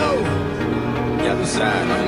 yo. The other side,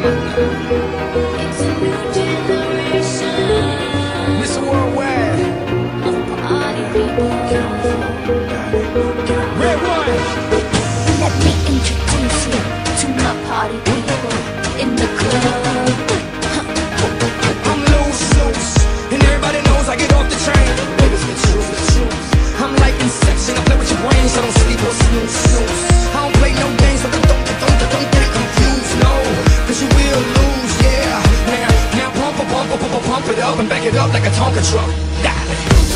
up and back it up like a Tonka truck.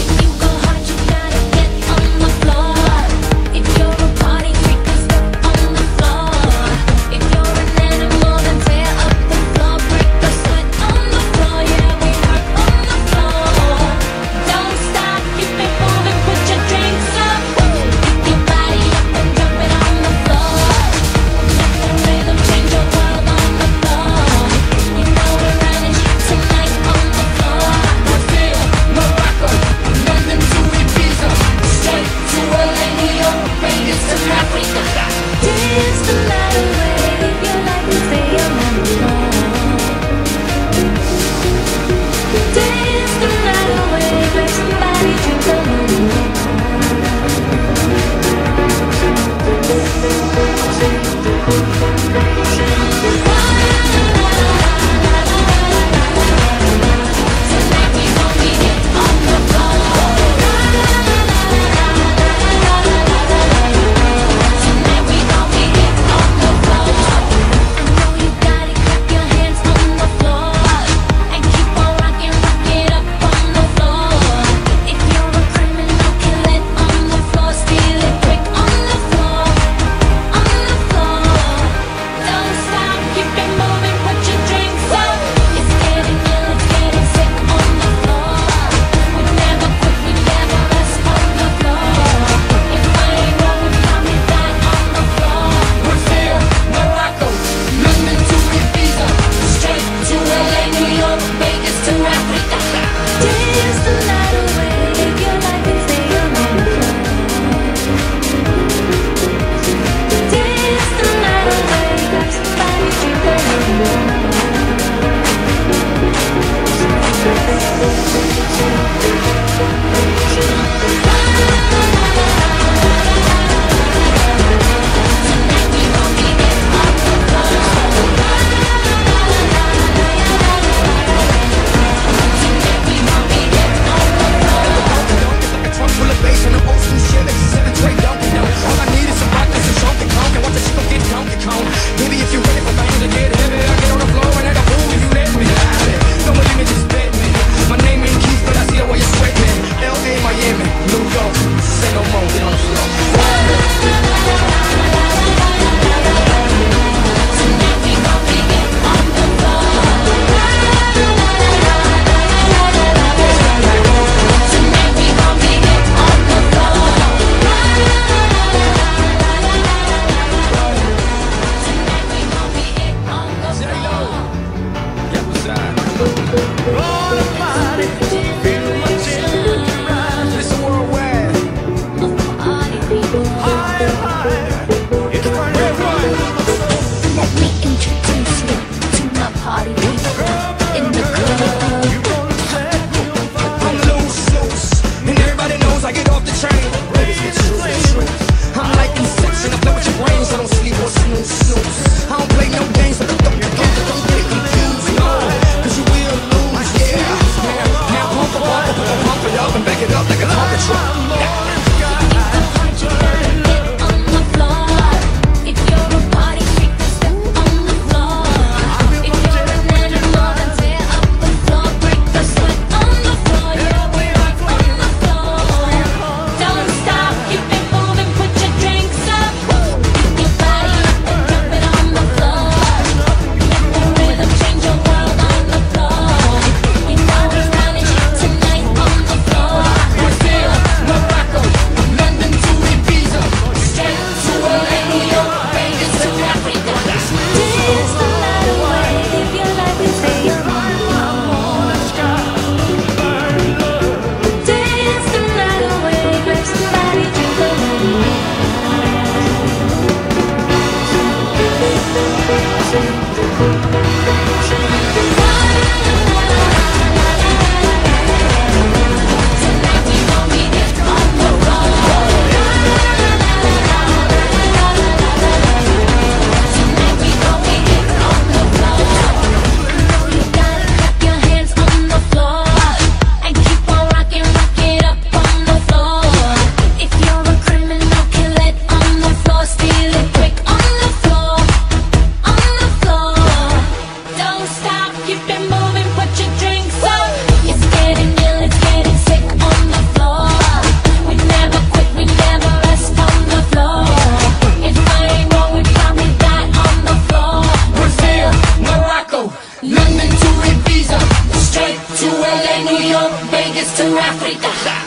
Vegas to Africa.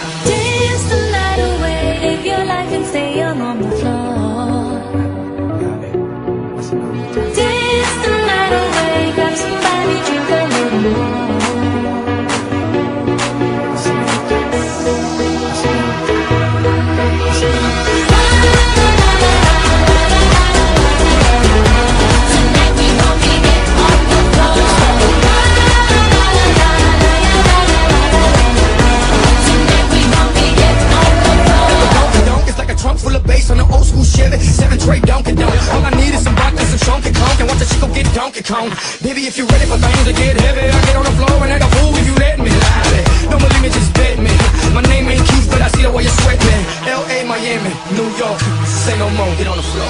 Kong. Baby, if you're ready for things to get heavy, I get on the floor and act a fool if you let me. Lie. Don't believe me, just bet me. My name ain't Keith, but I see the way you sweat me. L.A., Miami, New York. Say no more, get on the floor.